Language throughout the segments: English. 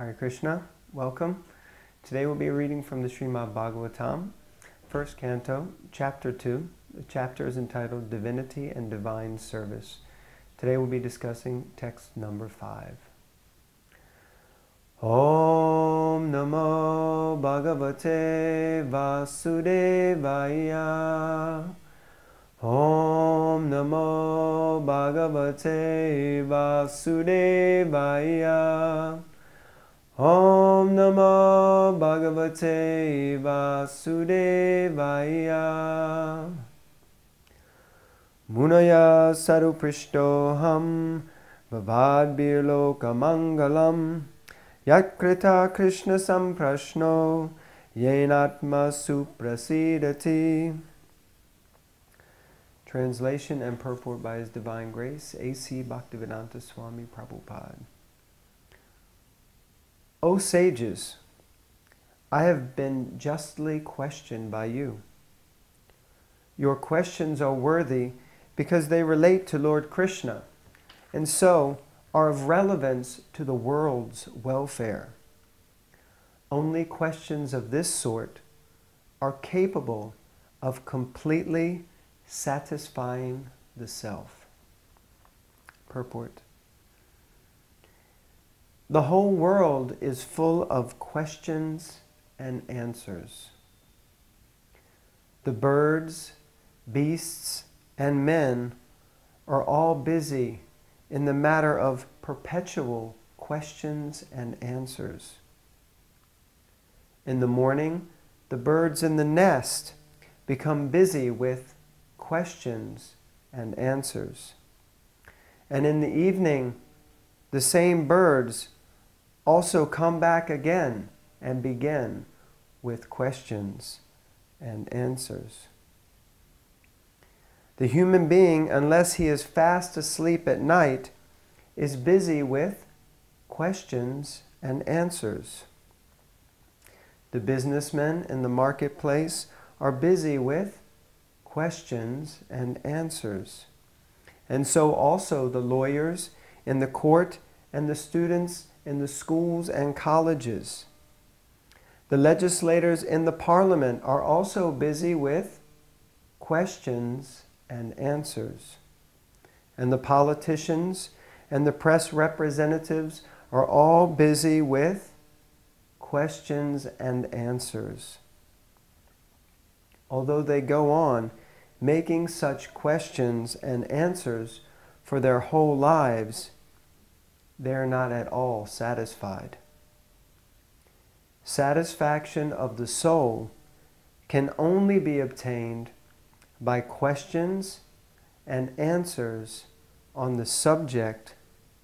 Hare Krishna, welcome. Today we'll be reading from the Srimad Bhagavatam, first canto, chapter 2. The chapter is entitled Divinity and Divine Service. Today we'll be discussing text number 5. Om Namo Bhagavate Vasudevaya Om Namo Bhagavate Vasudevaya Om Namo Bhagavate Vasudevaya Munaya Saruprishtoham Bhavadbirlokamangalam Yakrita Krishna Samprashno Yenatma Suprasidati Translation and purport by His Divine Grace, A.C. Bhaktivedanta Swami Prabhupada. O sages, I have been justly questioned by you. Your questions are worthy because they relate to Lord Krishna and so are of relevance to the world's welfare. Only questions of this sort are capable of completely satisfying the self. Purport the whole world is full of questions and answers. The birds, beasts, and men are all busy in the matter of perpetual questions and answers. In the morning, the birds in the nest become busy with questions and answers. And in the evening, the same birds also come back again and begin with questions and answers. The human being, unless he is fast asleep at night, is busy with questions and answers. The businessmen in the marketplace are busy with questions and answers. And so also the lawyers in the court and the students in the schools and colleges. The legislators in the parliament are also busy with questions and answers. And the politicians and the press representatives are all busy with questions and answers. Although they go on making such questions and answers for their whole lives, they're not at all satisfied. Satisfaction of the soul can only be obtained by questions and answers on the subject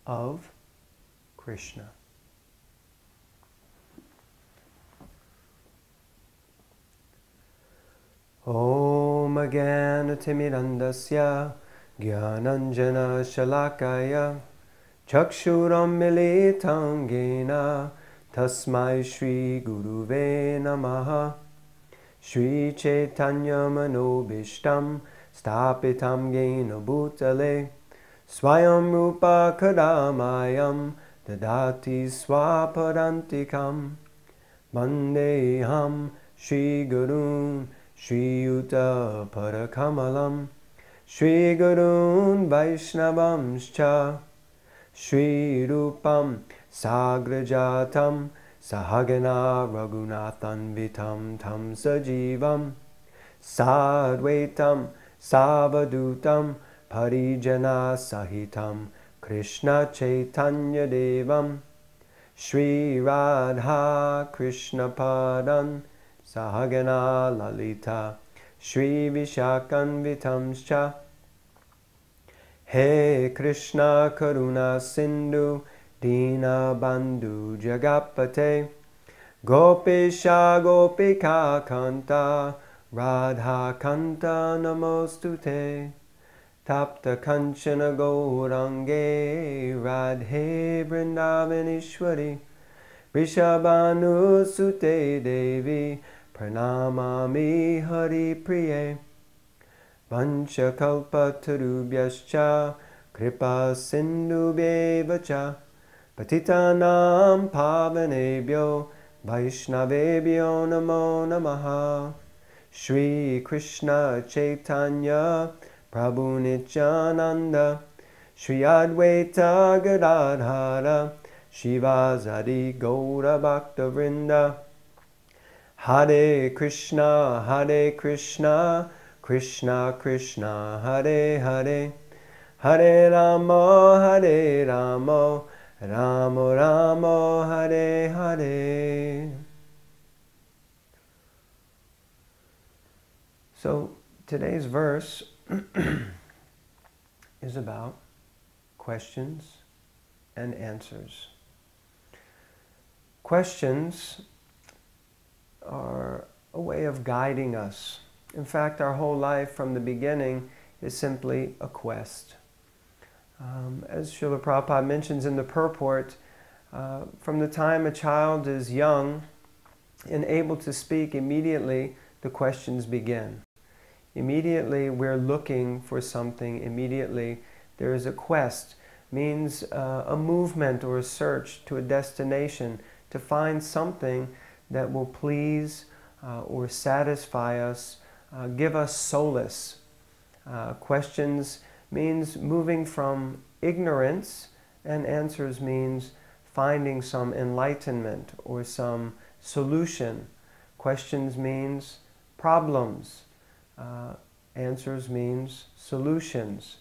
of Krishna. ॐ ज्ञानतिमिरन्दस्य ज्ञानञ्जनशलाकाय चक्षुरं येन तस्मै श्रीगुरुवे नमः श्रीचैतन्यमनोभीष्टं स्थापितं येन भूतले स्वयं रूपकदामायं ददाति स्वापदान्तिकं वन्देऽहं श्रीगुरून् श्रीयुतपरकमलं श्रीगुरून् वैष्णवंश्च श्रीरूपं साग्रजातं सहगना रघुनाथन्वितं तं सजीवं साद्वैतं सावधूतं परिजनासहितं कृष्णचैतन्यदेवं श्रीराधाकृष्णपदं सहगना Lalita श्रीविशाखन्वितंश्च Hey hey Krishna Karuna Sindhu Dinabandhu जगपते गोपेशा Gopika Kanta खन्ता राधाखन्ता नमोऽस्तुते ताप्तखन गौरङ्गे Radhe वृन्दावनेश्वरि विषबानुसुते Devi प्रणामामि हरिप्रिये Vanchakalpatarubhyascha kripa sindhubheva cha Patitanam pavanebhyo Vaishnavebhyo namo namaha. Shri Krishna Chaitanya Prabhu Nityananda Shri Advaita Krishna Krishna Hare Hare Hare Rama Hare Rama Rama Rama Hare Hare So today's verse is about questions and answers. Questions are a way of guiding us. In fact, our whole life from the beginning is simply a quest. Um, as Srila Prabhupada mentions in the purport, uh, from the time a child is young and able to speak, immediately the questions begin. Immediately we're looking for something, immediately there is a quest, means uh, a movement or a search to a destination to find something that will please uh, or satisfy us, uh, give us solace. Uh, questions means moving from ignorance, and answers means finding some enlightenment or some solution. Questions means problems. Uh, answers means solutions.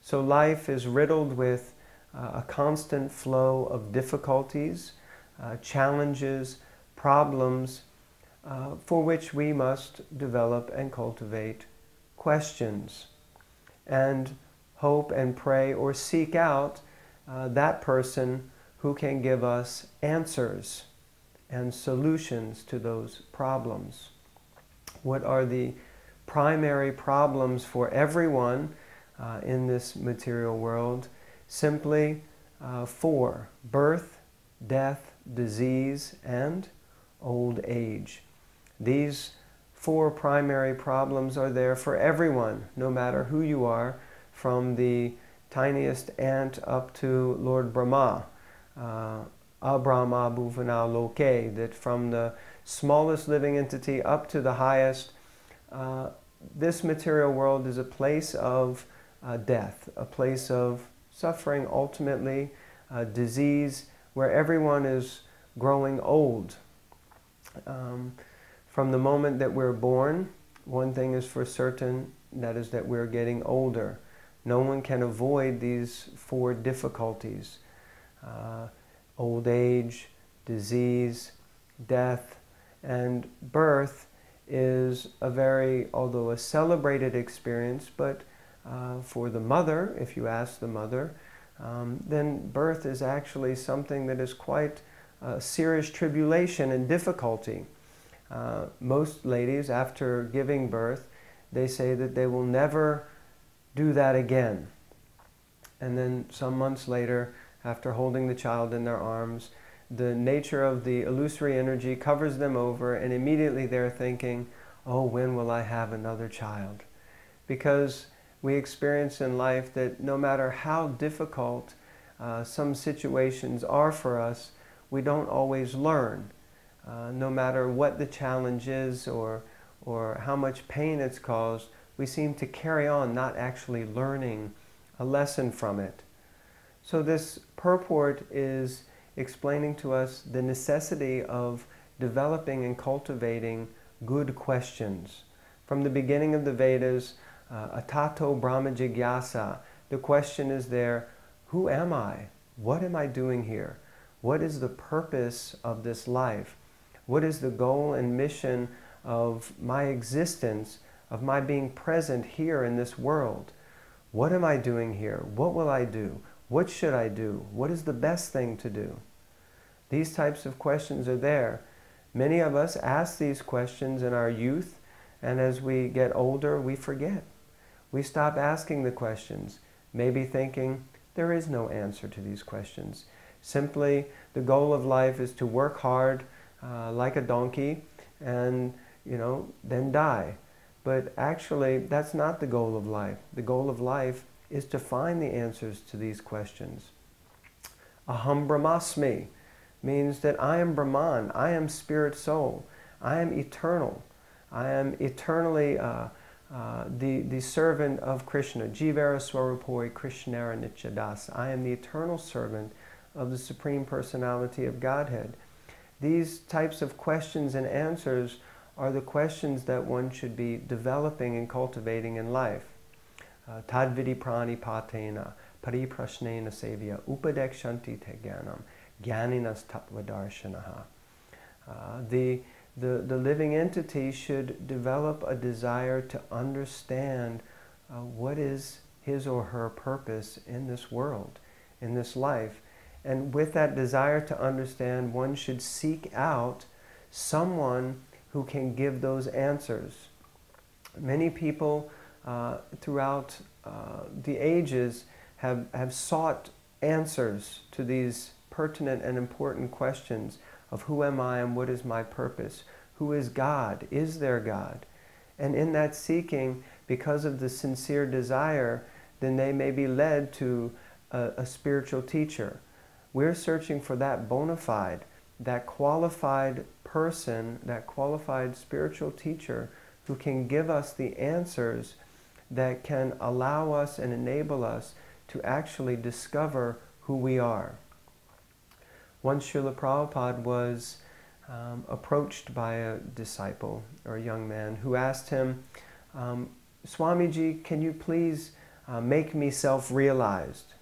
So life is riddled with uh, a constant flow of difficulties, uh, challenges, problems uh, for which we must develop and cultivate questions and hope and pray or seek out uh, that person who can give us answers and solutions to those problems. What are the primary problems for everyone uh, in this material world? Simply uh, four birth, death, disease, and old age. These four primary problems are there for everyone, no matter who you are, from the tiniest ant up to Lord Brahma, uh, Abrahma Bhuvana Loke, that from the smallest living entity up to the highest, uh, this material world is a place of uh, death, a place of suffering, ultimately, uh, disease, where everyone is growing old. Um, from the moment that we're born, one thing is for certain, that is that we're getting older. No one can avoid these four difficulties uh, old age, disease, death, and birth is a very, although a celebrated experience, but uh, for the mother, if you ask the mother, um, then birth is actually something that is quite a serious tribulation and difficulty. Uh, most ladies, after giving birth, they say that they will never do that again. And then some months later, after holding the child in their arms, the nature of the illusory energy covers them over, and immediately they're thinking, oh, when will I have another child? Because we experience in life that no matter how difficult uh, some situations are for us, we don't always learn. Uh, no matter what the challenge is or, or how much pain it's caused, we seem to carry on not actually learning a lesson from it. So this purport is explaining to us the necessity of developing and cultivating good questions. From the beginning of the Vedas, uh, Atato Brahma Jigyasa, the question is there, who am I? What am I doing here? What is the purpose of this life? What is the goal and mission of my existence, of my being present here in this world? What am I doing here? What will I do? What should I do? What is the best thing to do? These types of questions are there. Many of us ask these questions in our youth, and as we get older, we forget. We stop asking the questions, maybe thinking there is no answer to these questions. Simply, the goal of life is to work hard uh, like a donkey and, you know, then die. But actually, that's not the goal of life. The goal of life is to find the answers to these questions. Aham Brahmasmi means that I am Brahman, I am spirit soul, I am eternal, I am eternally uh, uh, the, the servant of Krishna, Jivara Swarupoi Krishnara Nityadas. I am the eternal servant of the Supreme Personality of Godhead. These types of questions and answers are the questions that one should be developing and cultivating in life. Uh, Tadvidi prani patena, pariprashnena sevya, upadekshanti te jnanam, jnaninas tattvadarshanaha. Uh, the the, the living entity should develop a desire to understand uh, what is his or her purpose in this world, in this life. And with that desire to understand, one should seek out someone who can give those answers. Many people uh, throughout uh, the ages have, have sought answers to these pertinent and important questions of who am I and what is my purpose? Who is God? Is there God? And in that seeking, because of the sincere desire, then they may be led to a, a spiritual teacher. We're searching for that bona fide, that qualified person, that qualified spiritual teacher who can give us the answers that can allow us and enable us to actually discover who we are. Once Srila Prabhupada was um, approached by a disciple or a young man who asked him, um, Swamiji, can you please uh, make me self realized?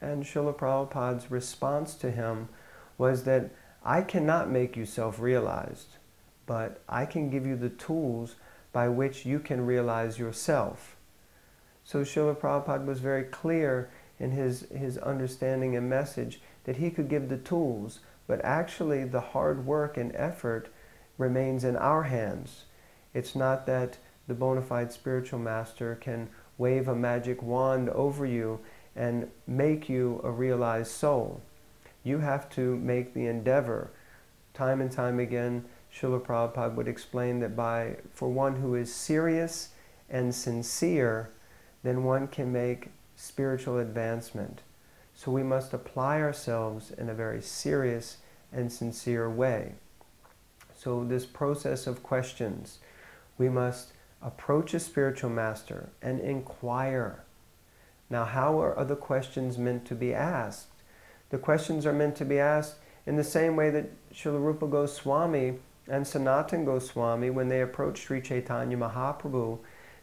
And Srila Prabhupada's response to him was that I cannot make you self realized, but I can give you the tools by which you can realize yourself. So Srila Prabhupada was very clear in his, his understanding and message that he could give the tools, but actually the hard work and effort remains in our hands. It's not that the bona fide spiritual master can wave a magic wand over you and make you a realized soul. You have to make the endeavor. Time and time again, Srila Prabhupada would explain that by, for one who is serious and sincere, then one can make spiritual advancement. So we must apply ourselves in a very serious and sincere way. So, this process of questions, we must approach a spiritual master and inquire. Now, how are the questions meant to be asked? The questions are meant to be asked in the same way that Srila Rupa Goswami and Sanatan Goswami, when they approached Sri Chaitanya Mahaprabhu,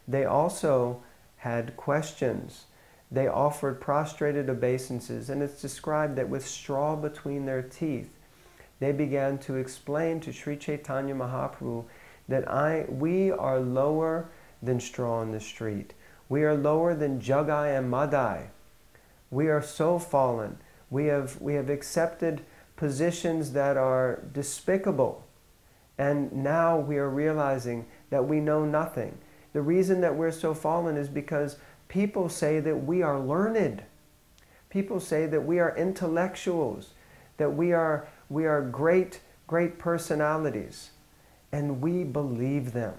they also had questions. They offered prostrated obeisances, and it's described that with straw between their teeth, they began to explain to Sri Chaitanya Mahaprabhu that I, we are lower than straw in the street. We are lower than Jagai and Madai. We are so fallen. We have, we have accepted positions that are despicable. And now we are realizing that we know nothing. The reason that we're so fallen is because People say that we are learned. People say that we are intellectuals, that we are, we are great, great personalities. And we believe them.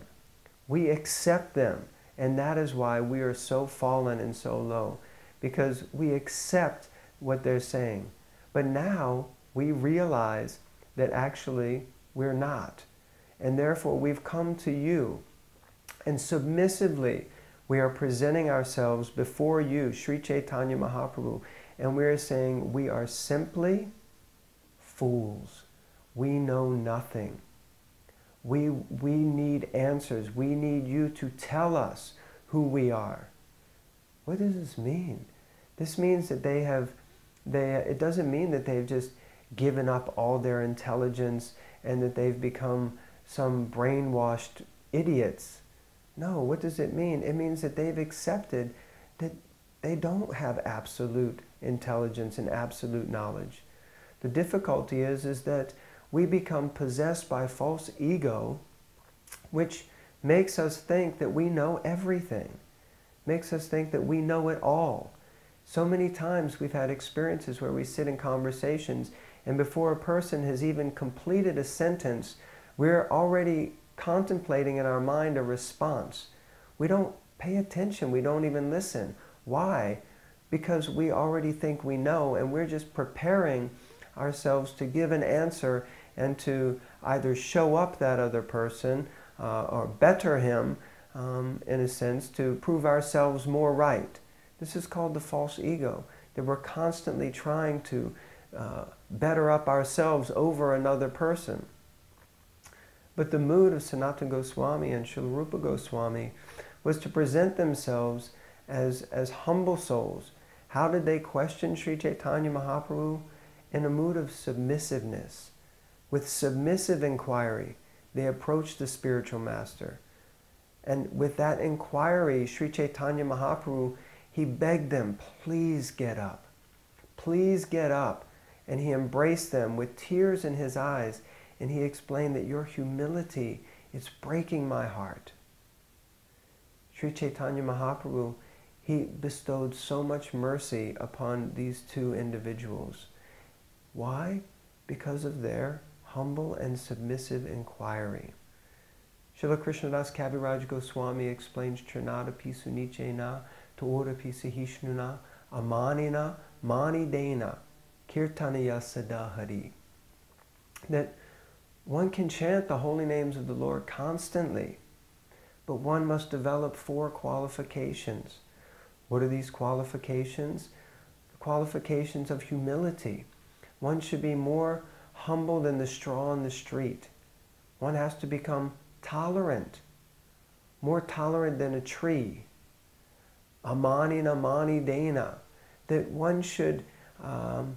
We accept them. And that is why we are so fallen and so low, because we accept what they're saying. But now we realize that actually we're not. And therefore we've come to you and submissively we are presenting ourselves before you, Sri Chaitanya Mahaprabhu, and we are saying we are simply fools. We know nothing. We, we need answers. We need you to tell us who we are. What does this mean? This means that they have, they, it doesn't mean that they've just given up all their intelligence and that they've become some brainwashed idiots. No, what does it mean? It means that they've accepted that they don't have absolute intelligence and absolute knowledge. The difficulty is, is that we become possessed by false ego, which makes us think that we know everything, makes us think that we know it all. So many times we've had experiences where we sit in conversations and before a person has even completed a sentence, we're already contemplating in our mind a response. We don't pay attention. We don't even listen. Why? because we already think we know and we're just preparing ourselves to give an answer and to either show up that other person uh, or better him um, in a sense to prove ourselves more right. This is called the false ego, that we're constantly trying to uh, better up ourselves over another person. But the mood of Sanatana Goswami and Srila Rupa Goswami was to present themselves as, as humble souls. How did they question Sri Chaitanya Mahaprabhu? In a mood of submissiveness. With submissive inquiry, they approached the spiritual master. And with that inquiry, Sri Chaitanya Mahaprabhu, he begged them, please get up. Please get up. And he embraced them with tears in his eyes. And he explained that your humility is breaking my heart. Sri Chaitanya Mahaprabhu, he bestowed so much mercy upon these two individuals. Why? Because of their humble and submissive inquiry. Srila Krishnadas Kaviraj Goswami explains Trinada Pisunichena Tora Pisahishnuna Amanina Mani Kirtanaya Sadahari. That one can chant the holy names of the Lord constantly but one must develop four qualifications. What are these qualifications? The qualifications of humility. One should be more humble than the straw in the street. One has to become tolerant, more tolerant than a tree. Amani namani dana. That one should um,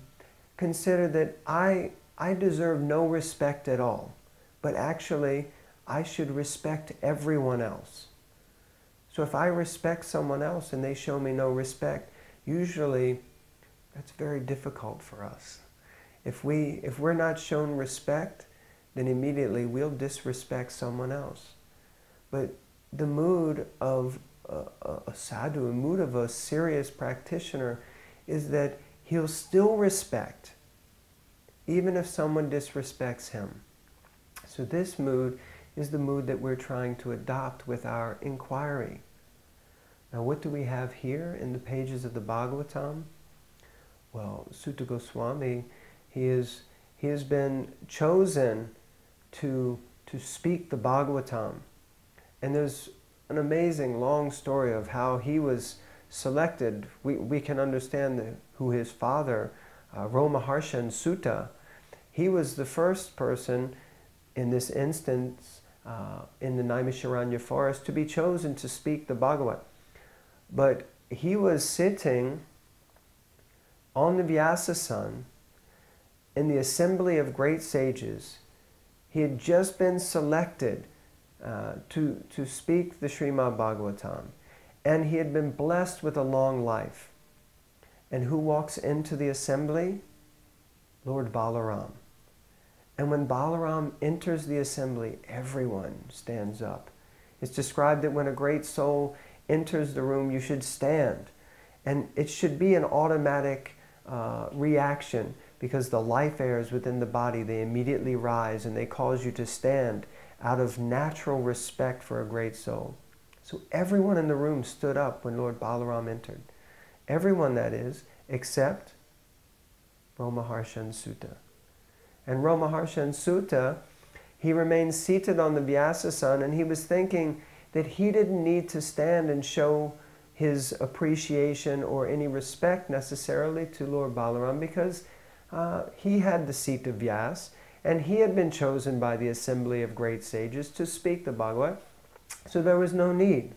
consider that I, I deserve no respect at all, but actually I should respect everyone else. So if I respect someone else and they show me no respect, usually that's very difficult for us. If, we, if we're not shown respect, then immediately we'll disrespect someone else. But the mood of a, a, sadhu, a mood of a serious practitioner, is that he'll still respect, even if someone disrespects him. So this mood is the mood that we're trying to adopt with our inquiry. Now, what do we have here in the pages of the Bhagavatam? Well, Suta Goswami, he, is, he has been chosen to, to speak the Bhagavatam. And there's an amazing long story of how he was selected. We, we can understand the, who his father, uh, Romaharshan Suta, he was the first person in this instance uh, in the Naimisharanya forest to be chosen to speak the Bhagavat. But he was sitting on the Vyasasan in the assembly of great sages. He had just been selected uh, to, to speak the Srimad Bhagavatam. And he had been blessed with a long life. And who walks into the assembly? Lord Balaram. And when Balaram enters the assembly, everyone stands up. It's described that when a great soul enters the room, you should stand. And it should be an automatic uh, reaction because the life airs within the body, they immediately rise and they cause you to stand out of natural respect for a great soul. So everyone in the room stood up when Lord Balaram entered. Everyone, that is, except Romaharshan Suta. And Romaharshan Suta, he remained seated on the Vyasasan and he was thinking that he didn't need to stand and show his appreciation or any respect necessarily to Lord Balaram because uh, he had the seat of Vyas and he had been chosen by the assembly of great sages to speak the Bhagavat, so there was no need.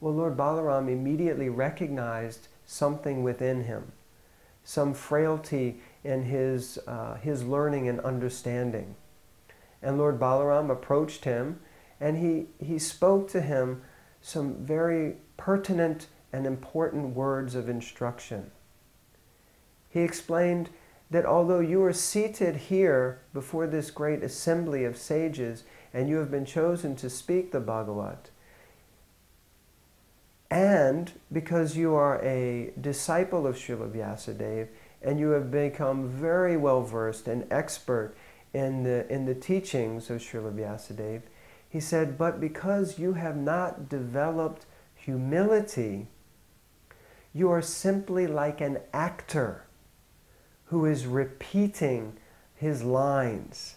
Well, Lord Balaram immediately recognized something within him, some frailty in his, uh, his learning and understanding. And Lord Balaram approached him and he, he spoke to him some very pertinent and important words of instruction. He explained that although you are seated here before this great assembly of sages and you have been chosen to speak the Bhagavat, and because you are a disciple of Srila Vyasadeva, and you have become very well versed and expert in the, in the teachings of Srila Vyasadeva. He said, but because you have not developed humility, You are simply like an actor who is repeating his lines.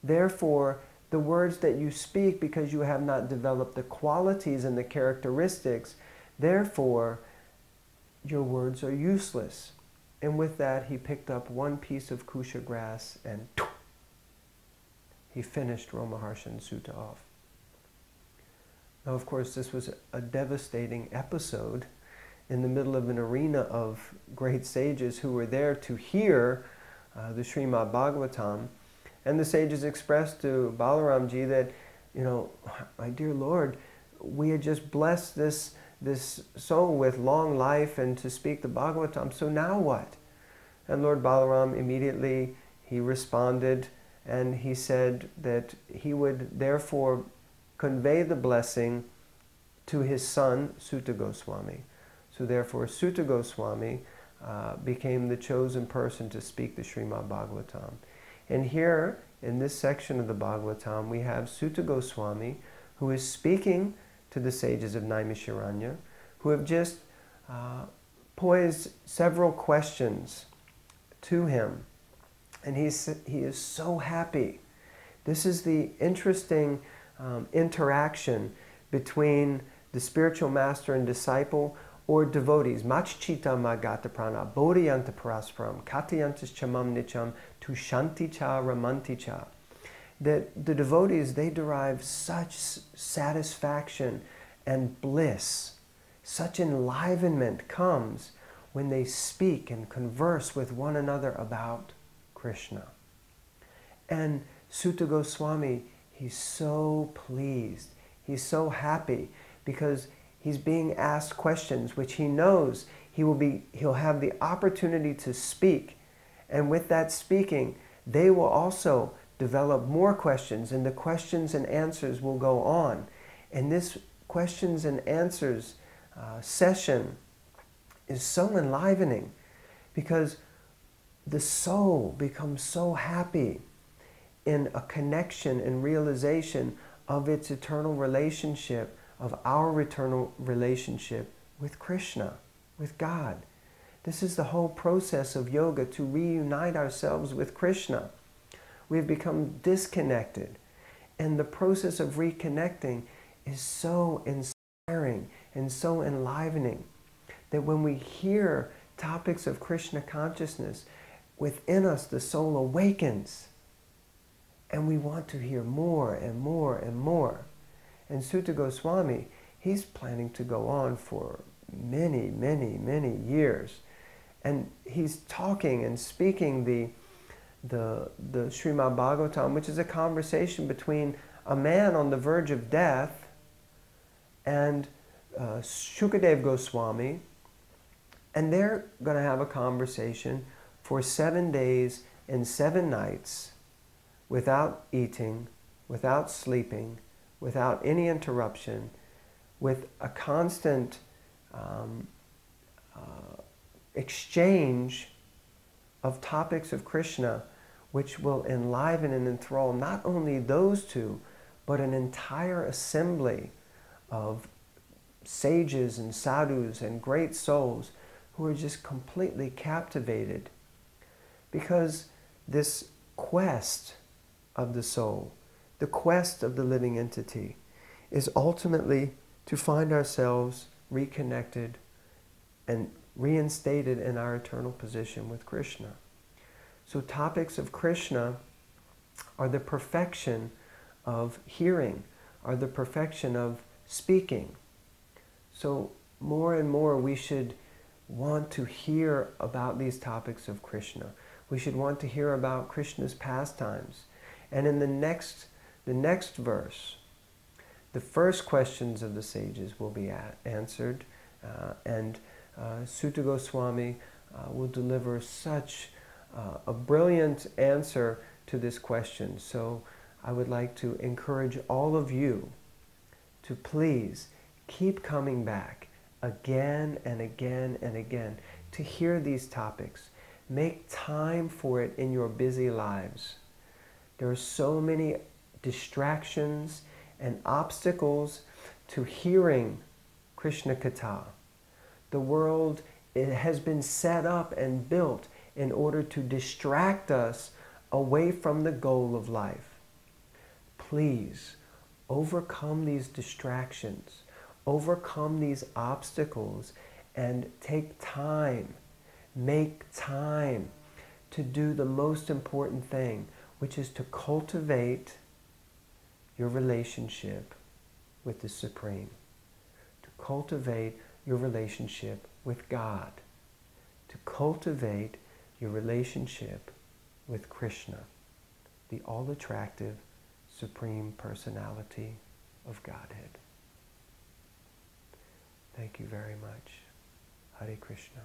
Therefore, the words that you speak, because you have not developed the qualities and the characteristics, therefore, your words are useless. And with that, he picked up one piece of kusha grass and he finished Romaharshan Suta off. Now, of course, this was a devastating episode in the middle of an arena of great sages who were there to hear uh, the Srimad Bhagavatam. And the sages expressed to Balaramji that, you know, my dear Lord, we had just blessed this, this soul with long life and to speak the Bhagavatam, so now what? And Lord Balaram immediately, he responded and he said that he would therefore convey the blessing to his son, Suta Goswami. So therefore, Suta Goswami uh, became the chosen person to speak the Srimad Bhagavatam. And here, in this section of the Bhagavatam, we have Suta Goswami, who is speaking to the sages of Naimisharanya, who have just uh, poised several questions to him. And he's, he is so happy. This is the interesting um, interaction between the spiritual master and disciple or devotees. Machchita magata prana, bodhiyanta parasparam, katayantas chamam nicham, tushanti cha ramanti cha. That the devotees, they derive such satisfaction and bliss, such enlivenment comes when they speak and converse with one another about Krishna. And Suta Goswami, he's so pleased, he's so happy because he's being asked questions which he knows he will be he'll have the opportunity to speak. And with that speaking they will also develop more questions and the questions and answers will go on. And this questions and answers uh, session is so enlivening because the soul becomes so happy in a connection and realization of its eternal relationship of our eternal relationship with Krishna, with God. This is the whole process of yoga to reunite ourselves with Krishna. We have become disconnected. And the process of reconnecting is so inspiring and so enlivening that when we hear topics of Krishna consciousness, within us the soul awakens and we want to hear more and more and more. And Suta Goswami, he's planning to go on for many, many, many years. And he's talking and speaking the, the, the Srimad Bhagavatam, which is a conversation between a man on the verge of death and uh, Shukadev Goswami. And they're going to have a conversation for seven days and seven nights without eating, without sleeping, without any interruption, with a constant um, uh, exchange of topics of Krishna, which will enliven and enthrall not only those two, but an entire assembly of sages and sadhus and great souls who are just completely captivated. Because this quest of the soul the quest of the living entity is ultimately to find ourselves reconnected and reinstated in our eternal position with Krishna. So topics of Krishna are the perfection of hearing, are the perfection of speaking. So more and more we should want to hear about these topics of Krishna. We should want to hear about Krishna's pastimes. And in the next the next verse, the first questions of the sages will be answered, uh, and uh, Suta Goswami uh, will deliver such uh, a brilliant answer to this question. So I would like to encourage all of you to please keep coming back again and again and again to hear these topics. Make time for it in your busy lives. There are so many distractions and obstacles to hearing Krishna Katha, The world has been set up and built in order to distract us away from the goal of life. Please overcome these distractions, overcome these obstacles, and take time, make time to do the most important thing, which is to cultivate your relationship with the Supreme, to cultivate your relationship with God, to cultivate your relationship with Krishna, the all-attractive Supreme Personality of Godhead. Thank you very much. Hare Krishna.